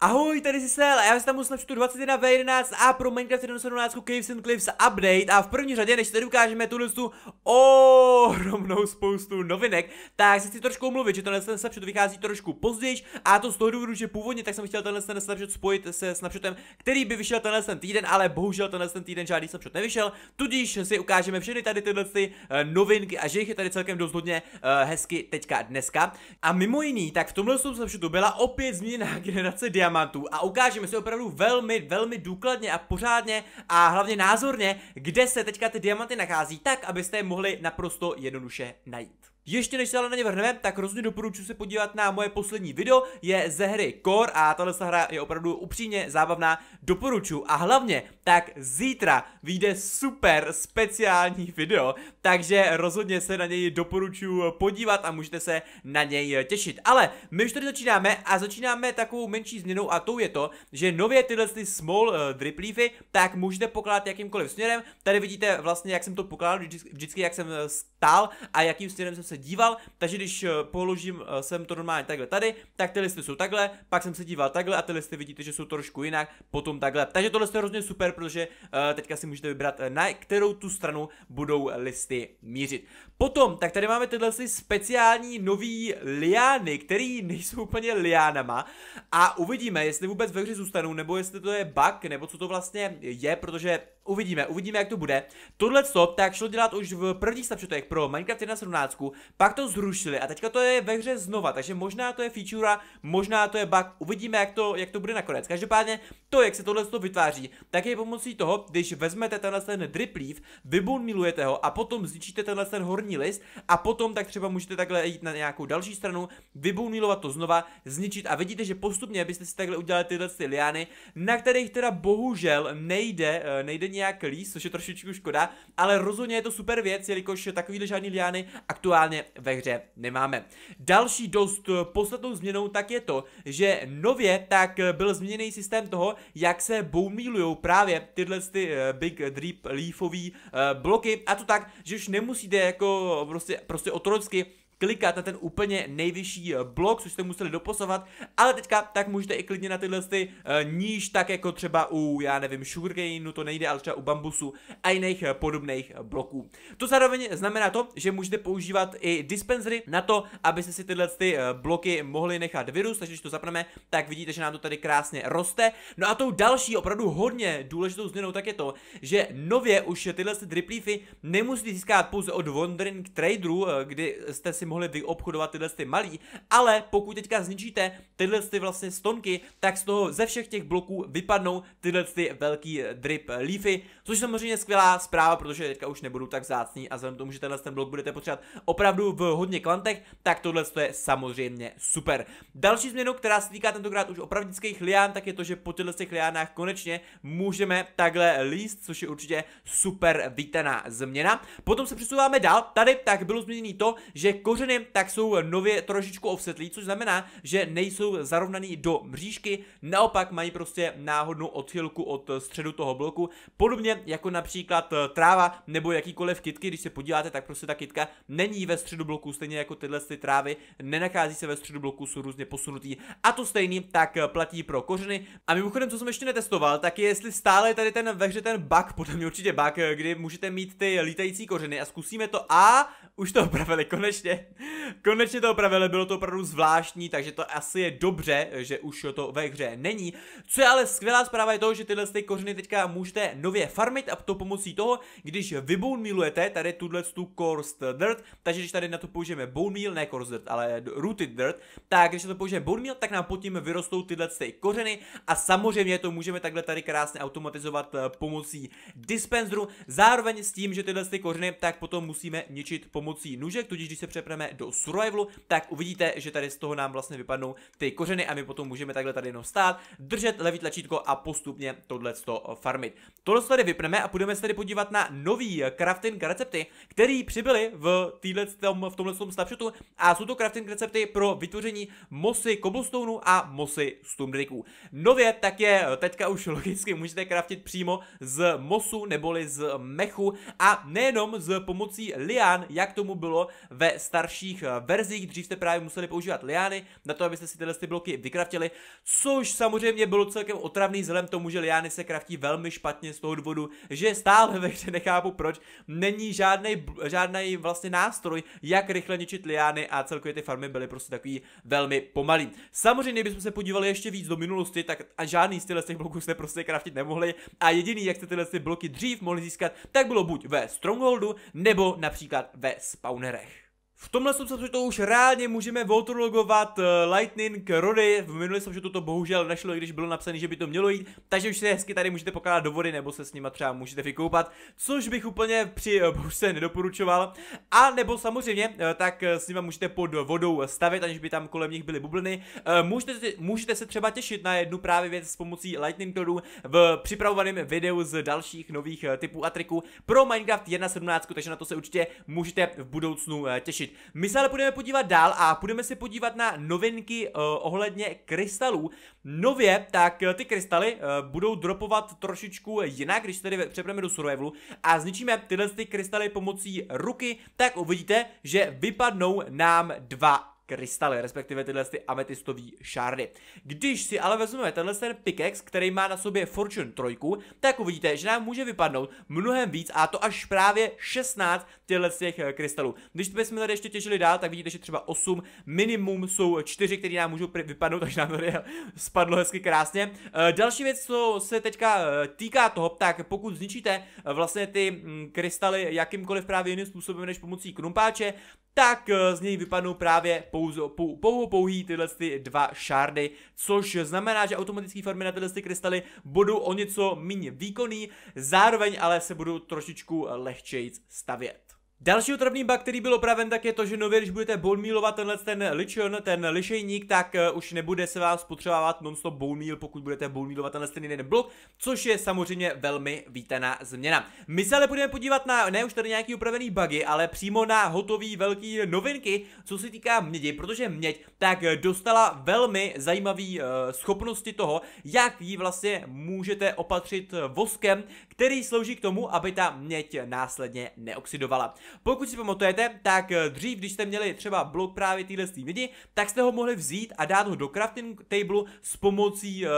Ahoj, tady si Sel, já jsem tam musím 21 v11 a pro Minecraft 1.17 Caves and Cliffs update a v první řadě, než tady ukážeme tu ohromnou spoustu novinek, tak si chci trošku omluvit, že tenhle ten snapshot vychází trošku později a to z toho důvodu, že původně tak jsem chtěl tenhle ten snapshot spojit se snapshotem, který by vyšel tenhle ten týden, ale bohužel tenhle ten týden žádný snapshot nevyšel, tudíž si ukážeme všechny tady tyhle ty uh, novinky a že jich je tady celkem dost hodně uh, hezky teďka dneska. A mimo jiný, tak v tomhle snapshotu byla opět změněná generace diamantů diamantů a ukážeme si opravdu velmi, velmi důkladně a pořádně a hlavně názorně, kde se teďka ty diamanty nachází, tak abyste je mohli naprosto jednoduše najít. Ještě než se ale na ně vrhneme, tak rozhodně doporučuji se podívat na moje poslední video, je ze hry Core a tahle hra je opravdu upřímně zábavná, doporučuji. A hlavně, tak zítra vyjde super speciální video, takže rozhodně se na něj doporučuji podívat a můžete se na něj těšit. Ale my už tady začínáme a začínáme takovou menší změnou a tou je to, že nově tyhle ty small uh, drip leafy, tak můžete pokládat jakýmkoliv směrem. Tady vidíte vlastně, jak jsem to pokládal, vždycky, vždycky jak jsem eh, stál a jakým směrem jsem se díval, takže když eh, položím eh, sem to normálně takhle tady, tak ty listy jsou takhle, pak jsem se díval takhle a ty listy vidíte, že jsou trošku jinak, potom takhle. Takže tohle je hrozně super, protože uh, teďka si můžete vybrat, na kterou tu stranu budou listy mířit. Potom, tak tady máme tyhle speciální nový liány, který nejsou úplně liánama a uvidíme, jestli vůbec ve hře zůstanou, nebo jestli to je bug, nebo co to vlastně je, protože uvidíme, uvidíme jak to bude. Tohle co, tak šlo dělat už v prvních snapshotech pro Minecraft 1.17, pak to zrušili a teďka to je ve hře znova, takže možná to je feature, možná to je bug, uvidíme jak to, jak to bude nakonec. Každopádně to, jak se tohle to vytváří, tak je pomocí toho, když vezmete tenhle ten drip leaf, vybunmilujete ho a potom zničíte tenhle ten horní list a potom tak třeba můžete takhle jít na nějakou další stranu, vybunmilovat to znova, zničit a vidíte, že postupně byste si takhle udělali tyhle ty liány, na kterých teda bohužel nejde, eh, nejde nějak líst, což je trošičku škoda, ale rozhodně je to super věc, jelikož takovýhle žádný liány aktuálně ve hře nemáme. Další dost eh, podstatnou změnou tak je to, že nově tak eh, byl změněný systém toho, jak se boumílujou právě tyhle ty Big Drip Leafový bloky a to tak, že už nemusíte jako prostě, prostě otrocky klikat na ten úplně nejvyšší eh, blok, což jste museli doposovat, ale teďka tak můžete i klidně na tyhle ty uh, níž, tak jako třeba u, já nevím, sugarcane, to nejde, ale třeba u bambusu a jiných uh, podobných bloků. To zároveň znamená to, že můžete používat i dispensery na to, abyste si tyhle ty bloky mohli nechat vyrůst, takže když to zapneme, tak vidíte, že nám to tady krásně roste. No a tou další opravdu hodně důležitou změnou tak je to, že nově už tyhle ty drip leafy nemusíte získat pouze od Wandering Traderů, kdy jste si mohli vyobchodovat tyhle ty malý, ale pokud teďka zničíte tyhle ty vlastně stonky, tak z toho ze všech těch bloků vypadnou tyhle ty velký drip leafy, což samozřejmě skvělá zpráva, protože teďka už nebudou tak zácný a vzhledem tomu, že tenhle ten blok budete potřebovat opravdu v hodně kvantech, tak tohle je samozřejmě super. Další změnou, která se týká tentokrát už opravdických lián, tak je to, že po těchto těch liánách konečně můžeme takhle líst, což je určitě super vítaná změna. Potom se přesouváme dál, tady tak bylo změněné to, že kořeny tak jsou nově trošičku offsetlí, což znamená, že nejsou zarovnaný do mřížky, naopak mají prostě náhodnou odchylku od středu toho bloku, podobně jako například eh, tráva nebo jakýkoliv kitky, když se podíváte, tak prostě ta kitka není ve středu bloku, stejně jako tyhle ty trávy, nenachází se ve středu bloku, jsou různě posunutý a to stejný tak eh, platí pro kořeny. A mimochodem, co jsem ještě netestoval, tak je jestli stále tady ten ve hře ten bug, podle mě určitě bug, eh, kdy můžete mít ty lítající kořeny a zkusíme to a už to opravili konečně. Konečně to opravili, bylo to opravdu zvláštní, takže to asi je dobře, že už to ve hře není. Co je ale skvělá zpráva je to, že tyhle ty kořeny teďka můžete nově farmit a to pomocí toho, když vybone milujete tady tuhle tu coarse dirt, takže když tady na to použijeme bone meal, ne coarse dirt, ale rooted dirt, tak když na to použijeme bone meal, tak nám pod tím vyrostou tyhle ty kořeny a samozřejmě to můžeme takhle tady krásně automatizovat eh, pomocí dispenseru, zároveň s tím, že tyhle ty kořeny tak potom musíme ničit pomocí nůžek, tudíž když se přepneme do survivalu, tak uvidíte, že tady z toho nám vlastně vypadnou ty kořeny a my potom můžeme takhle tady jenom stát, držet levý tlačítko a postupně tohle farmit. Tohle tady vypneme a půjdeme se tady podívat na nový crafting recepty, který přibyly v, v tomhle tom snapshotu a jsou to crafting recepty pro vytvoření mosy cobblestoneu a mosy stumdriků. Nově tak je teďka už logicky můžete craftit přímo z mosu neboli z mechu a nejenom z pomocí lian, jak tomu bylo ve starém starších uh, verzích, dřív jste právě museli používat liány na to, abyste si tyhle ty bloky vykraftili, což samozřejmě bylo celkem otravný vzhledem tomu, že liány se kraftí velmi špatně z toho důvodu, že stále ve hře nechápu proč, není žádný, žádný vlastně nástroj, jak rychle ničit liány a celkově ty farmy byly prostě takový velmi pomalý. Samozřejmě, kdybychom se podívali ještě víc do minulosti, tak a žádný z těch bloků jste prostě kraftit nemohli a jediný, jak jste tyhle ty bloky dřív mohli získat, tak bylo buď ve Strongholdu, nebo například ve spawnerech. V tomhle to už reálně můžeme waterlogovat uh, Lightning Rody, v minulém jsem, že toto bohužel nešlo, i když bylo napsané, že by to mělo jít, takže už se hezky tady můžete pokládat do vody, nebo se s nima třeba můžete vykoupat, což bych úplně při uh, bouřce nedoporučoval. A nebo samozřejmě, uh, tak s nima můžete pod vodou stavit, aniž by tam kolem nich byly bubliny. Můžete, můžete se třeba těšit na jednu právě věc s pomocí Lightning Rodů v připravovaném videu z dalších nových typů a triků pro Minecraft 1.17, takže na to se určitě můžete v budoucnu těšit řešit. My se ale budeme podívat dál a budeme se podívat na novinky uh, ohledně krystalů. Nově, tak uh, ty krystaly uh, budou dropovat trošičku jinak, když tady přepneme do survivalu a zničíme tyhle ty krystaly pomocí ruky, tak uvidíte, že vypadnou nám dva krystaly, respektive tyhle ty ametistové šárdy. Když si ale vezmeme tenhle ten pickaxe, který má na sobě Fortune 3, tak uvidíte, že nám může vypadnout mnohem víc a to až právě 16 těchto těch eh, krystalů. Když jsme tady ještě těžili dál, tak vidíte, že třeba 8, minimum jsou 4, které nám můžou vypadnout, takže nám tady spadlo hezky krásně. Eh, další věc, co se teďka eh, týká toho, tak pokud zničíte vlastně ty mm, krystaly jakýmkoliv právě jiným způsobem než pomocí krumpáče, tak z něj vypadnou právě pouze, pou, pou, pouhý tyhle ty dva šárdy, což znamená, že automatické farmy na tyhle ty krystaly budou o něco méně výkonný, zároveň ale se budou trošičku lehčejc stavět. Další otravný bug, který byl opraven, tak je to, že nově, když budete bone tenhle ten lichon, ten lišejník, tak uh, už nebude se vás potřebovat nonstop bone meal, pokud budete bone tenhle ten jeden blok, což je samozřejmě velmi vítaná změna. My se ale budeme podívat na, ne už tady nějaký upravený bugy, ale přímo na hotový velký novinky, co se týká mědi, protože měď tak dostala velmi zajímavé uh, schopnosti toho, jak ji vlastně můžete opatřit voskem, který slouží k tomu, aby ta měď následně neoxidovala. Pokud si pamatujete, tak eh, dřív, když jste měli třeba blok právě téhle lidi, tak jste ho mohli vzít a dát ho do crafting table s pomocí uh,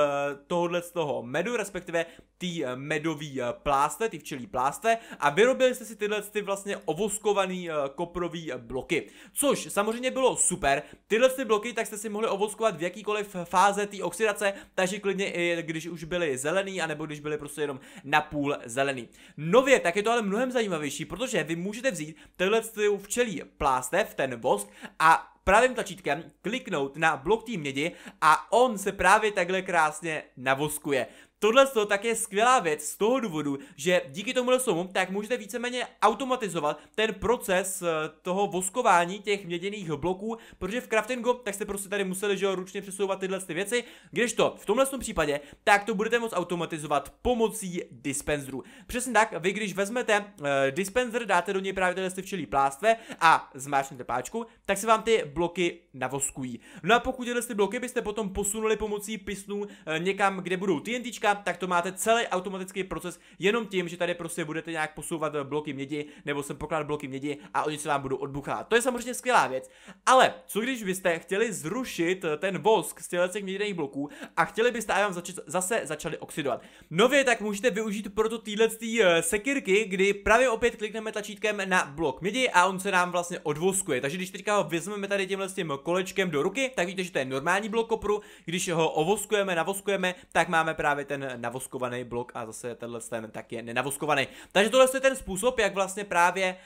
tohohle z toho medu, respektive ty uh, medový uh, pláste, ty včelí pláste a vyrobili jste si tyhle ty vlastně ovoskovaný uh, koprový uh, bloky. Což samozřejmě bylo super, tyhle ty bloky tak jste si mohli ovoskovat v jakýkoliv fáze té oxidace, takže klidně i když už byly zelený, anebo když byly prostě jenom napůl zelený. Nově tak je to ale mnohem zajímavější, protože vy můžete vzít vzít tenhle včelí plástev, ten vosk a pravým tlačítkem kliknout na blok té mědi a on se právě takhle krásně navoskuje. Tohle to tak je skvělá věc z toho důvodu, že díky tomu somu tak můžete víceméně automatizovat ten proces eh, toho voskování těch měděných bloků, protože v craftingu tak jste prostě tady museli že ručně přesouvat tyhle ty věci, když to v tomhle případě, tak to budete moct automatizovat pomocí dispenserů. Přesně tak, vy když vezmete uh, dispenser, dáte do něj právě tyhle ty včelí plástve a zmáčknete páčku, tak se vám ty bloky navoskují. No a pokud tyhle ty bloky byste potom posunuli pomocí pistů uh, někam, kde budou TNTčka, tak to máte celý automatický proces jenom tím, že tady prostě budete nějak posouvat bloky mědi, nebo sem pokládat bloky mědi a oni se vám budou odbuchávat. To je samozřejmě skvělá věc. Ale co když byste chtěli zrušit ten vosk z těch měděných bloků a chtěli byste, aby vám zač zase začali oxidovat? Nově tak můžete využít proto týhle uh, sekirky, kdy právě opět klikneme tlačítkem na blok mědi a on se nám vlastně odvoskuje. Takže když teďka ho vezmeme tady tímhle s tím kolečkem do ruky, tak víte, že to je normální blok kopru. Když ho ovoskujeme, navoskujeme, tak máme právě ten ten navoskovaný blok a zase tenhle ten tak je nenavoskovaný. Takže tohle je ten způsob, jak vlastně právě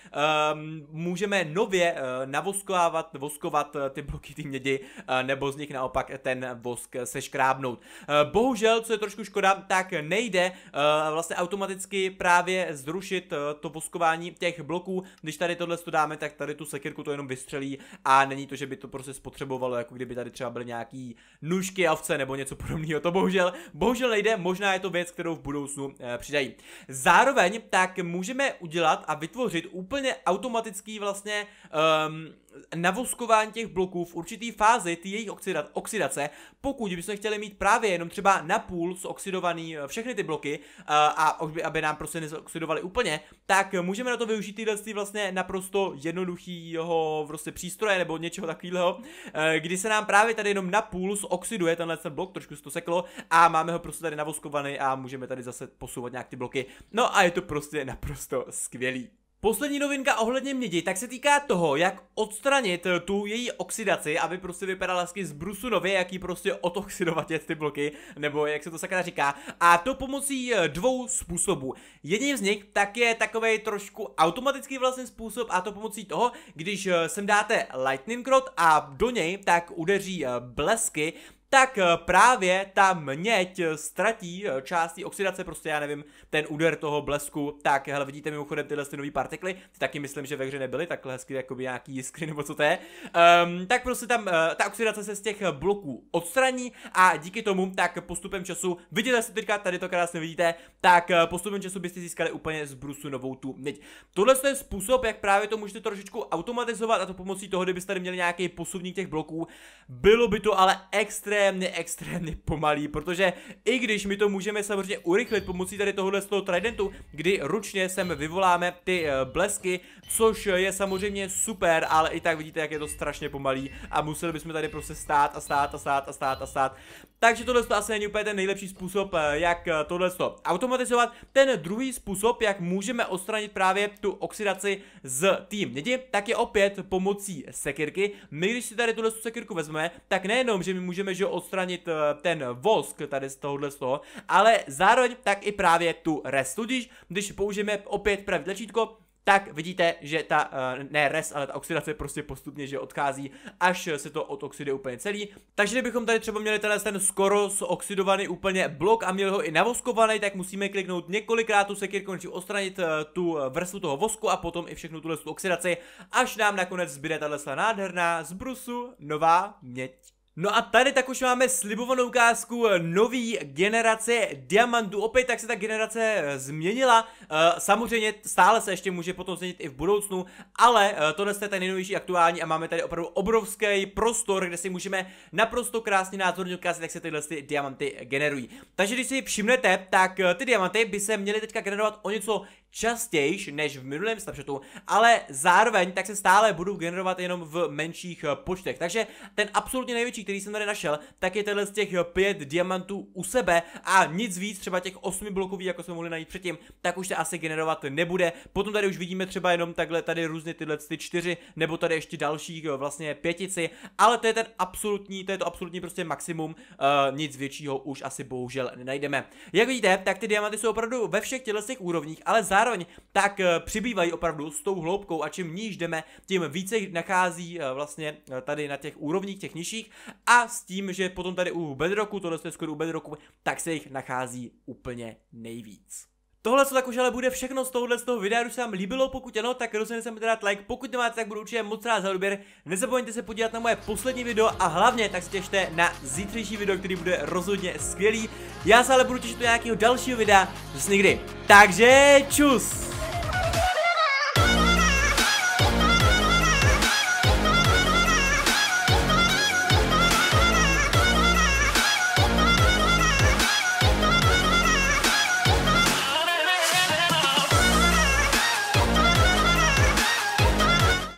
um, můžeme nově uh, navoskovávat, voskovat uh, ty bloky ty mědi, uh, nebo z nich naopak ten vosk seškrábnout. Uh, bohužel, co je trošku škoda, tak nejde uh, vlastně automaticky právě zrušit uh, to voskování těch bloků. Když tady tohle dáme, tak tady tu sekirku to jenom vystřelí a není to, že by to prostě spotřebovalo, jako kdyby tady třeba byly nějaký nůžky, ovce nebo něco podobného. To bohužel, bohužel nejde, možná je to věc, kterou v budoucnu e, přidají. Zároveň tak můžeme udělat a vytvořit úplně automatický vlastně um, navoskování těch bloků v určitý fázi ty jejich oxida oxidace, pokud bychom chtěli mít právě jenom třeba napůl zoxidovaný eh, všechny ty bloky uh, a aby nám prostě nezoxidovali úplně, tak můžeme na to využít tyhle vlastně naprosto jednoduchýho prostě přístroje nebo něčeho takového, uh, kdy se nám právě tady jenom napůl zoxiduje tenhle ten blok, trošku se to seklo a máme ho prostě tady navoskovaný a můžeme tady zase posouvat nějak ty bloky. No a je to prostě naprosto skvělý. Poslední novinka ohledně mědi, tak se týká toho, jak odstranit eh, tu její oxidaci, aby prostě vypadala hezky z brusu nově, jak ji prostě otoxidovat ty bloky, nebo jak se to sakra říká. A to pomocí eh, dvou způsobů. Jedním z nich tak je takový trošku automatický vlastně způsob a to pomocí toho, když eh, sem dáte lightning rod a do něj tak udeří blesky, tak eh, právě ta měď eh, ztratí eh, část té oxidace, prostě já nevím, ten úder toho blesku, tak hele, vidíte mimochodem tyhle ty nové partikly, ty taky myslím, že ve hře nebyly takhle hezky jakoby nějaký jiskry nebo co to je, um, tak prostě tam uh, ta oxidace se z těch bloků odstraní a díky tomu tak postupem času, vidíte si teďka, tady to krásně vidíte, tak postupem času byste získali úplně z brusu novou tu měď. Tohle je způsob, jak právě to můžete trošičku automatizovat a to pomocí toho, kdybyste tady měli nějaký posuvník těch bloků, bylo by to ale extrémně extrémně, extrémně pomalý, protože i když my to můžeme samozřejmě urychlit pomocí tady tohohle z toho tridentu, kdy ručně sem vyvoláme ty uh, blesky, což je samozřejmě super, ale i tak vidíte, jak je to strašně pomalý a museli bychom tady prostě stát a stát a stát a stát a stát. Takže tohle to asi není úplně ten nejlepší způsob, eh, jak eh, tohle to automatizovat. Ten druhý způsob, jak můžeme odstranit právě tu oxidaci z tým mědi, tak je opět pomocí sekirky. My když si tady tuhle sekirku vezmeme, tak nejenom, že my můžeme že odstranit eh, ten vosk tady z tohohle z toho, ale zároveň tak i právě tu rest. Tudíž, když použijeme opět pravý tlačítko, tak vidíte, že ta, uh, ne res, ale ta oxidace prostě postupně, že odchází, až se to odoxiduje úplně celý. Takže kdybychom tady třeba měli tenhle ten skoro zoxidovaný úplně blok a měli ho i navoskovaný, tak musíme kliknout několikrát tu sekírku, než odstranit uh, tu vrstvu toho vosku a potom i všechnu tuhle oxidaci, až nám nakonec zbyde tahle nádherná z brusu nová měď. No a tady tak už máme slibovanou ukázku nový generace diamantů. Opět tak se ta generace eh, změnila. Uh, samozřejmě stále se ještě může potom změnit i v budoucnu, ale tohle je ten nejnovější aktuální a máme tady opravdu obrovský prostor, kde si můžeme naprosto krásně názorně ukázat, jak se tyhle ty diamanty generují. Takže když si všimnete, tak ty diamanty by se měly teďka generovat o něco častěji než v minulém snapshotu, ale zároveň tak se stále budou generovat jenom v menších počtech. Takže ten absolutně největší který jsem tady našel, tak je tenhle z těch pět diamantů u sebe a nic víc, třeba těch osmi blokových, jako jsme mohli najít předtím, tak už se asi generovat nebude. Potom tady už vidíme třeba jenom takhle tady různě tyhle ty čtyři, nebo tady ještě dalších vlastně pětici, ale to je ten absolutní, to je to absolutní prostě maximum, uh, nic většího už asi bohužel nenajdeme. Jak vidíte, tak ty diamanty jsou opravdu ve všech těchto těch úrovních, ale zároveň tak uh, přibývají opravdu s tou hloubkou a čím níž jdeme, tím více nachází uh, vlastně tady na těch úrovních, těch nižších a s tím, že potom tady u Bedrocku, tohle je skoro u Bedrocku, tak se jich nachází úplně nejvíc. Tohle tak už ale bude všechno z tohohle z toho videa, když se vám líbilo, pokud ano, tak rozhodně mi dát like, pokud nemáte, tak budu určitě moc rád za odběr, nezapomeňte se podívat na moje poslední video a hlavně tak se těšte na zítřejší video, který bude rozhodně skvělý. Já se ale budu těšit do nějakého dalšího videa, zase někdy. Takže čus!